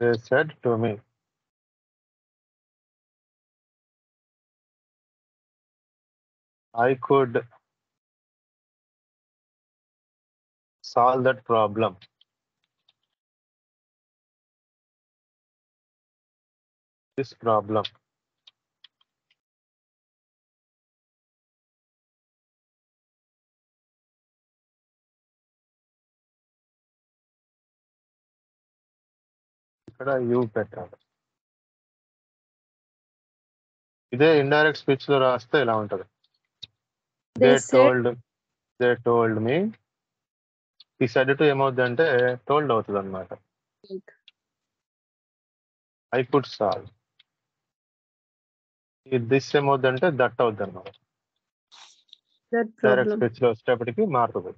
they said to me. I could solve that problem. This problem. ఇక్కడ you పెట్టాలి ఇదే indirect స్పీచ్లో రాస్తే ఇలా ఉంటది? They told they told me he said to ఏమవుద్ది అంటే టోల్డ్ అవుతుంది అనమాట ఐ కుడ్ సాల్వ్ ఈ దిస్ ఏమవుద్ది అంటే దట్ అవుద్ది అనమాట డైరెక్ట్. స్పీచ్లో వచ్చేటప్పటికి మారుతుంది.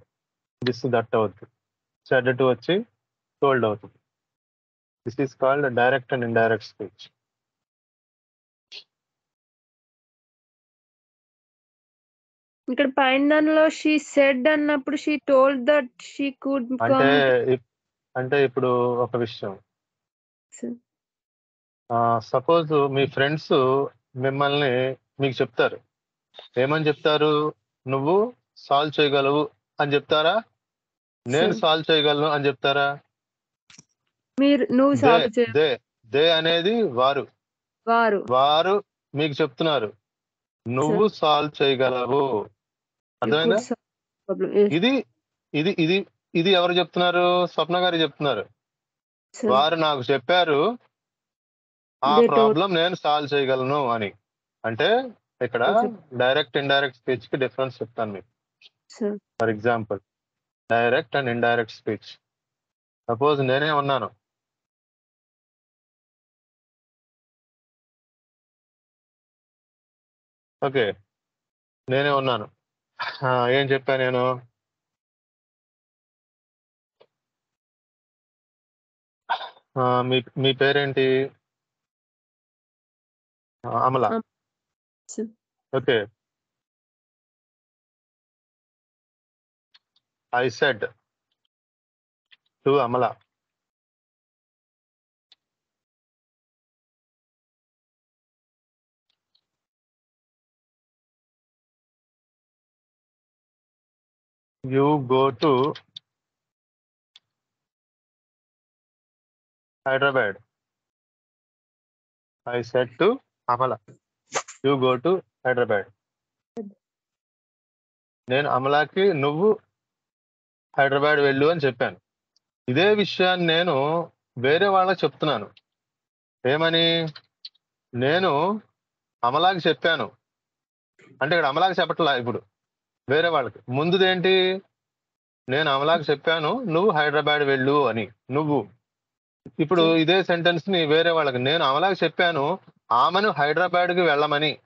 దిస్ దట్ అవుద్ది. సెడ్ టు వచ్చి టోల్డ్ అవుతుంది. This is called direct and indirect speech ఇక్కడ పైన దానిలో షీ సెడ్ అన్నప్పుడు she told that she could అంటే అంటే ఇప్పుడు ఒక విషయం. సపోజ్ మీ ఫ్రెండ్స్ మిమ్మల్ని మీకు చెప్తారు. ఏమని చెప్తారు? నువ్వు సాల్వ్ చేయగలవు అని చెప్తారా? నేను. సాల్వ్ చేయగలను అని చెప్తారా? మీరు నువ్వు చే దే అనేది వారు. వారు. వారు మీకు చెప్తున్నారు. నువ్వు సాల్వ్ చేయగలవు. అర్థమైందా? ఇది ఇది ఇది ఇది ఎవరు చెప్తున్నారు? స్వప్న గారు చెప్తున్నారు. వారు నాకు చెప్పారు ఆ ప్రాబ్లం నేను సాల్వ్ చేయగలను అని. అంటే ఇక్కడ. డైరెక్ట్ ఇండైరెక్ట్ స్పీచ్కి డిఫరెన్స్ చెప్తాను మీకు. For example direct and indirect speech. Suppose నేనే ఉన్నాను. ఓకే. నేనే ఉన్నాను. ఏం చెప్పా నేను? మీ మీ పేరేంటి? Amala. Okay. I said to Amala. You go to Hyderabad. I said to Amala, you go to Hyderabad. నేను అమలాకి నువ్వు హైదరాబాద్ వెళ్ళు అని చెప్పాను. ఇదే విషయాన్ని నేను వేరే వాళ్ళకి చెప్తున్నాను. ఏమని? నేను అమలాకి చెప్పాను. అంటే ఇక్కడ అమలాకి చెప్పట్లా ఇప్పుడు. వేరే వాళ్ళకి. ముందుదేంటి? నేను అమలాకి చెప్పాను నువ్వు హైదరాబాద్ వెళ్ళు అని. నువ్వు. ఇప్పుడు ఇదే సెంటెన్స్ని వేరే వాళ్ళకి. నేను అమలాకి చెప్పాను ఆమెను హైదరాబాద్కి వెళ్ళమని.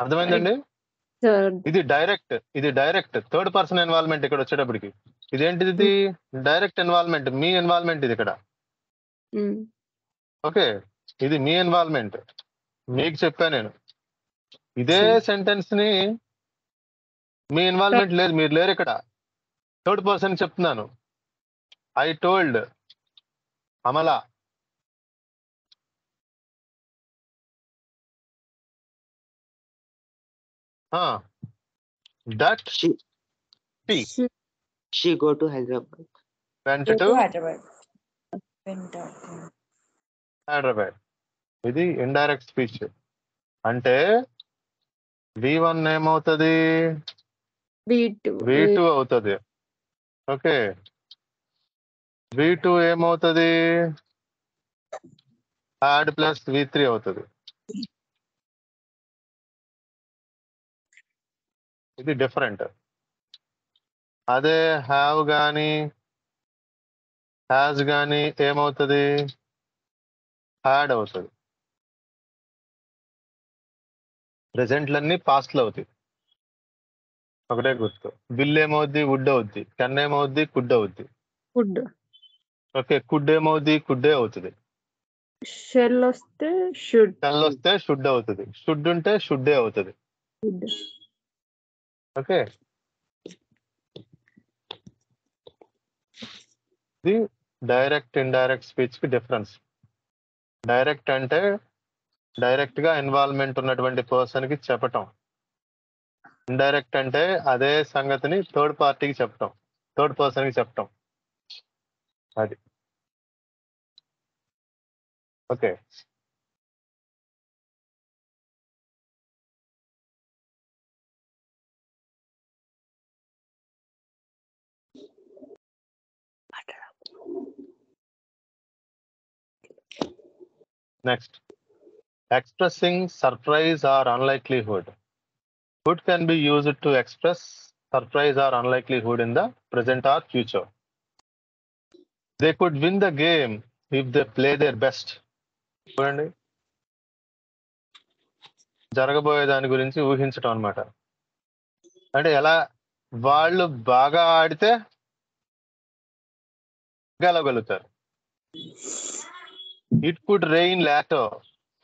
అర్థమైందండి. ఇది డైరెక్ట్ ఇది డైరెక్ట్ థర్డ్ పర్సన్ ఇన్వాల్వ్మెంట్ ఇక్కడ వచ్చేటప్పటికి. ఇదేంటిది ఇది? డైరెక్ట్ ఇన్వాల్వ్మెంట్ మీ ఇన్వాల్వ్మెంట్ ఇది ఇక్కడ. ఓకే. ఇది మీ ఇన్వాల్వ్మెంట్ మీకు చెప్పా నేను. ఇదే. సెంటెన్స్ని మీ ఇన్వాల్వ్మెంట్ లేదు మీరు లేరు ఇక్కడ. థర్డ్ పర్సన్ చెప్తున్నాను. I told Amala. That. Went Go to yeah. Hyderabad ఇది ఇండైరెక్ట్ స్పీచ్ అంటే వి వన్ ఏమవుతుంది. వి టూ అవుతుంది. ఓకే. వి టూ ఏమవుతుంది? యాడ్ ప్లస్ వి త్రీ అవుతుంది. ఇది డిఫరెంట్ అదే హ్యావ్ కానీ హ్యాజ్ కానీ ఏమవుతుంది? హ్యాడ్ అవుతుంది. ప్రెసెంట్లన్నీ పాస్ట్లు అవుతాయి. ఒకటే గుర్తు. బిల్ ఏమవుద్ది? వుడ్ అవుద్ది. కెన్ ఏమవుద్ది? కుడ్ అవుద్ది. ఓకే కుడ్ ఏమవుద్ది? కుడ్డే అవుతుంది. Shall వస్తే should. టెల్ వస్తే షుడ్ అవుతుంది. షుడ్ ఉంటే షుడ్డే అవుతుంది. ఓకే ఇది డైరెక్ట్ ఇండైరెక్ట్ స్పీచ్కి డిఫరెన్స్ డైరెక్ట్ అంటే డైరెక్ట్గా ఇన్వాల్వ్మెంట్ ఉన్నటువంటి పర్సన్కి చెప్పటం. ఇండైరెక్ట్ అంటే అదే సంగతిని థర్డ్ పార్టీకి చెప్పటం. థర్డ్ పర్సన్కి చెప్పటం. అది. Okay. Next expressing surprise or unlikelihood. Could can be used to express surprise or unlikelihood in the present or future. They could win the game if they play their best. చూడండి జరగబోయే దాని గురించి ఊహించటం అన్నమాట అంటే ఎలా వాళ్ళు బాగా ఆడితే గెలవగలుగుతారు it could rain later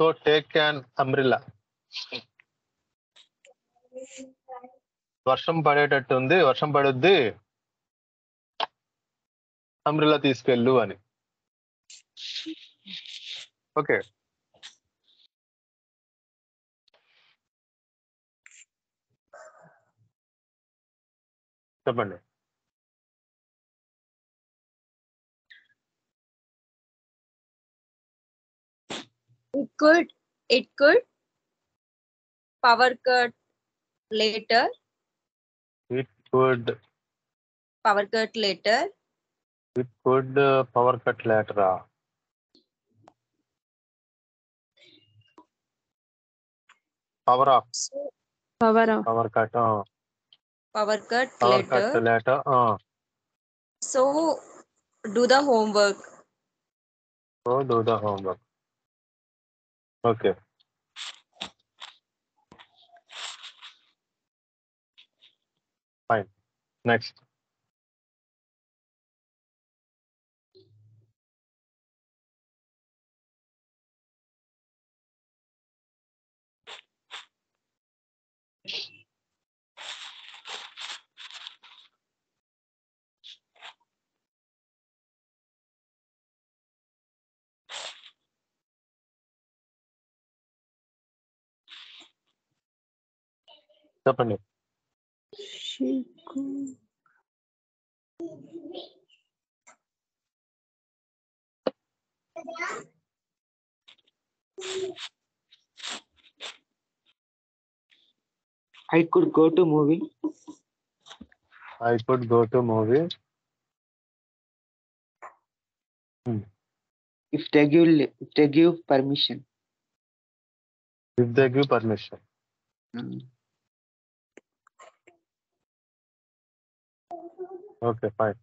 so take can umbrella వర్షం పడేటట్టు ఉంది వర్షం పడుద్ది. అంబ్రిల్లా తీసుకెళ్ళు అని. ఓకే. చెప్పండి. it could it could power cut later. It could. Power cut later. It could uh, power cut later. Power up. Power up. Power cut uh. power cut power later. cut later uh. so do the homework. So do the homework. Okay fine next చెప్పండి I could go to movie. I could go to movie If they give li- if they give permission. If they give permission Mm. Okay, fine.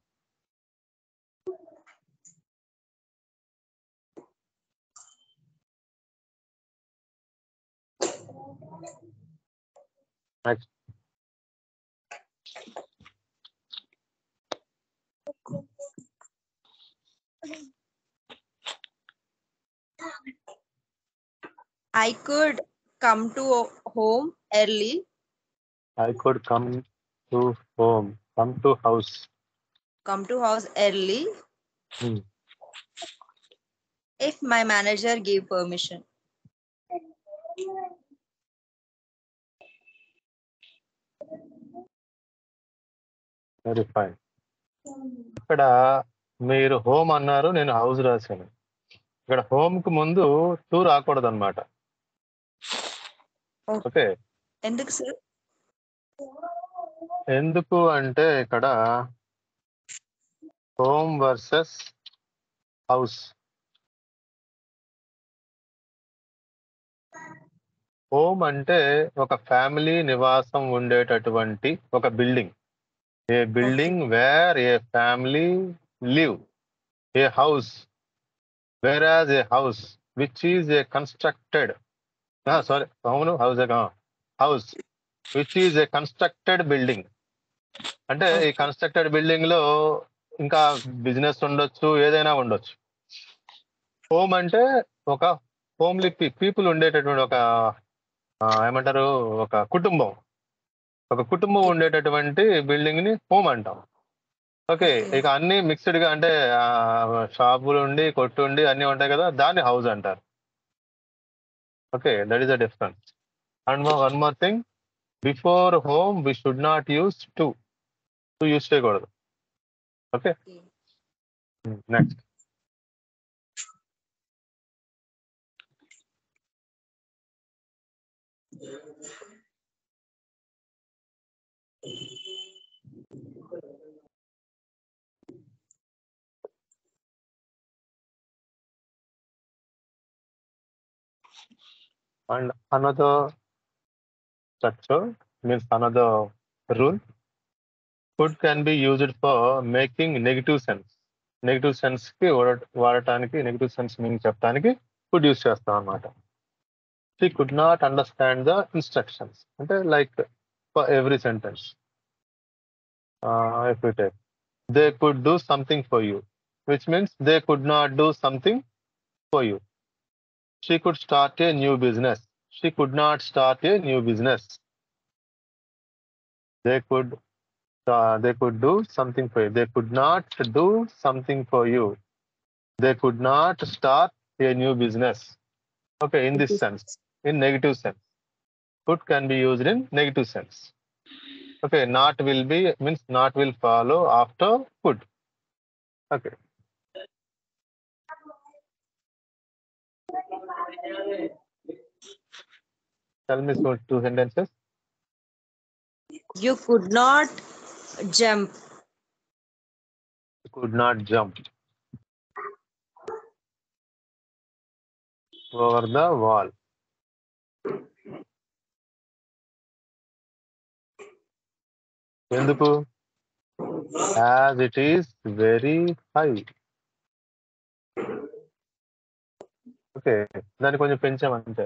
I could come to home early. I could come to home come to house Come to house early. Hmm. If my manager give permission. Very fine ఇక్కడ మీరు home అన్నారు నేను house రాశాను ఇక్కడ హోమ్కు ముందు two రాకూడదు అనమాట. Okay ఎందుకు సార్ ఎందుకు అంటే ఇక్కడ హోమ్ వర్సెస్ హౌస్. హోమ్ అంటే ఒక ఫ్యామిలీ నివాసం ఉండేటటువంటి ఒక building. A building where a family live. A house. Where as a house which is a constructed. Sorry అవును house house. Which is a constructed building అంటే ఈ కన్స్ట్రక్టెడ్ బిల్డింగ్లో ఇంకా బిజినెస్ ఉండొచ్చు ఏదైనా ఉండొచ్చు. హోమ్ అంటే ఒక హోమ్లీ పీపుల్ ఉండేటటువంటి ఒక ఏమంటారు ఒక కుటుంబం. ఒక కుటుంబం ఉండేటటువంటి బిల్డింగ్ని హోమ్ అంటాం. Okay Okay. ఇక అన్ని మిక్స్డ్గా అంటే షాపులు ఉండి కొట్టు ఉండి అన్ని ఉంటాయి కదా దాన్ని హౌస్ అంటారు. Okay that is the difference and one more thing before home we should not use to to use చేయకూడదు okay Okay. Next and another structure means another rule. Food can be used for making negative sense. Negative సెన్స్కి వాడ- వాడటానికి negative sense meaning చెప్పడానికి food use చేస్తాం అనమాట she could not understand the instructions అంటే like for every sentence if you take they could do something for you which means they could not do something for you she could start a new business she could not start a new business. They could uh, they could do something for you. They could not do something for you. They could not start a new business. Okay, in this sense, in negative sense. Could can be used in negative sense. Okay, not will be means not will follow after could. Okay. Tell me so two sentences. You could not jump. could not jump over the wall. ఎందుకు as it is very high okay దాన్ని కొంచెం పెంచామంటే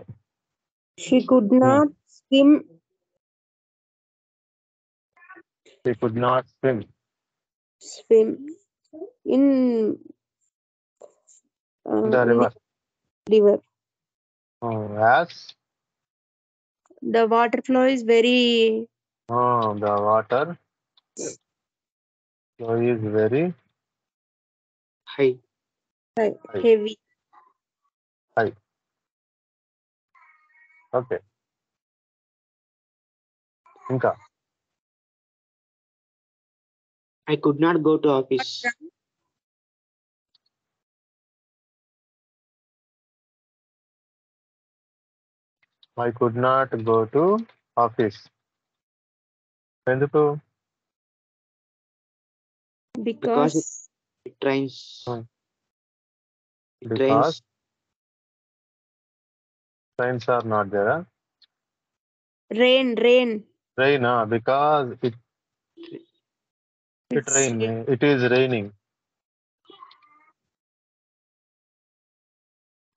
She could hmm. not swim. She could not swim. Swim in uh, the river. River. Oh, yes. The water flow is very. Oh, the water flow is very high. High. Heavy. High. Okay ఇంకా I could not go to office. I could not go to office ఎందుకు Because, It rains. Hmm. It Because rains. trains are not there. rain, rain. Rain, ah, because it, it It's rain, rain. it is raining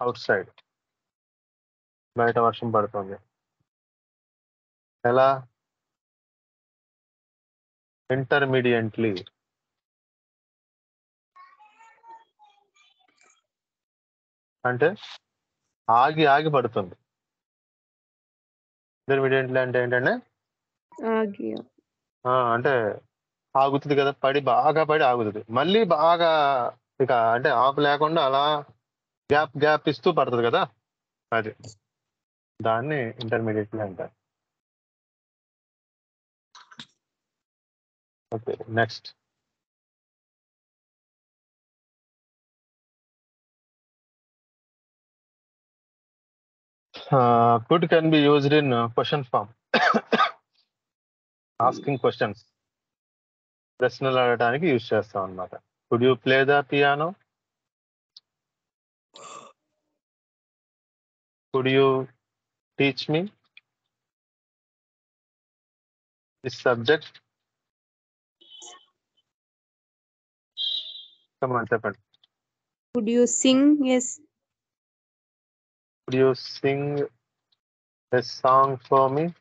outside. బయట వర్షం పడుతుంది ఎలా intermediately అంటే ఆగి ఆగి పడుతుంది. Intermediately అంటే ఏంటంటే? అంటే ఆగుతుంది కదా పడి బాగా పడి ఆగుతుంది. మళ్ళీ బాగా ఇక అంటే ఆపు లేకుండా అలా గ్యాప్ గ్యాప్ ఇస్తూ పడుతుంది కదా? అది. దాన్ని ఇంటర్మీడియట్లీ అంటారు. Okay next could can be used in question form asking questions ప్రశ్నలు అడగడానికి యూజ్ చేస్తాం అన్నమాట. Could you play the piano could you teach me this subject చెప్పండి. Could you sing? Yes. Could you sing a song for me?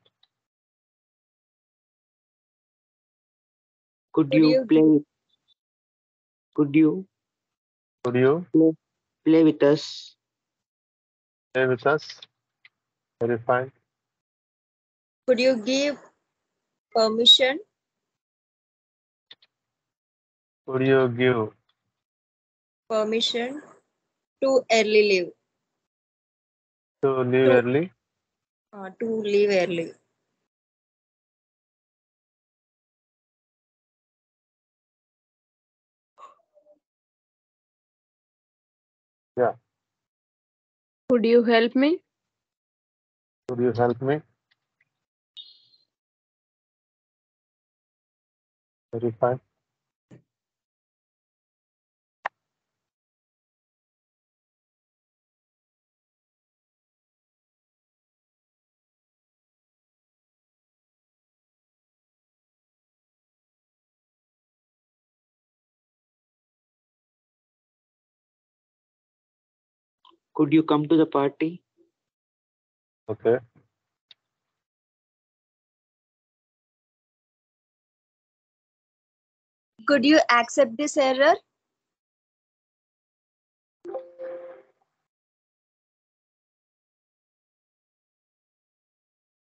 Could, you, you, play? Could you? Could you play, play with us? Play with us. Very fine. Could you give permission? Could you give permission to early leave? To leave to, early? Uh, to leave early. Yeah. Could you help me? Could you help me? Verify. could you come to the party? Okay. Could you accept this error?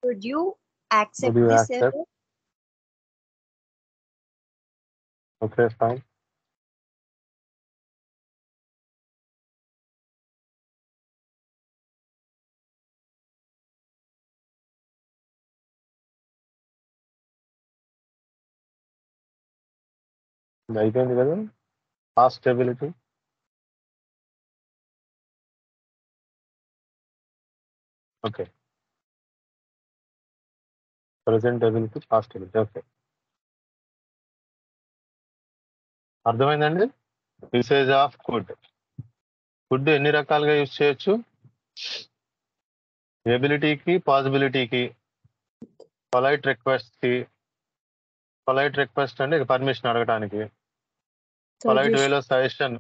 Could you accept you this accept? error? Okay, fine. అయిపోయింది కదా? ఆ stability okay present ability past ability okay అర్థమైందండి? Usage of food food ఎన్ని రకాలుగా use చేయొచ్చు? ఎబిలిటీకి పాసిబిలిటీకి polite రిక్వెస్ట్కి పొలైట్ రిక్వెస్ట్ అంటే పర్మిషన్ అడగడానికి పొలైట్. వేలో సజెషన్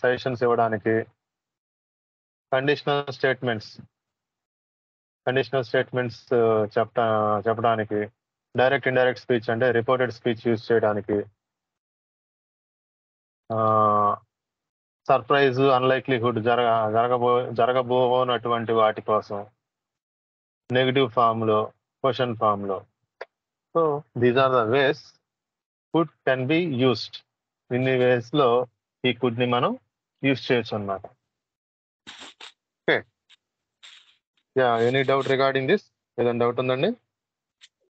సజెషన్స్ ఇవ్వడానికి కండిషనల్ స్టేట్మెంట్స్ కండిషనల్ స్టేట్మెంట్స్ చెప్ప చెప్పడానికి డైరెక్ట్ ఇండైరెక్ట్ స్పీచ్ అంటే రిపోర్టెడ్ స్పీచ్ యూజ్ చేయడానికి సర్ప్రైజ్ అన్లైక్లీహుడ్ జరగ జరగబో జరగబోనటువంటి వాటి కోసం నెగిటివ్ ఫామ్లో క్వశ్చన్ ఫామ్లో so these are the ways could can be used ఇన్ని వేస్లో ఈ కుడ్ని మనం యూస్ చేయొచ్చు అన్నమాట. Okay yeah any doubt regarding this ఏదైనా డౌట్ ఉందండి?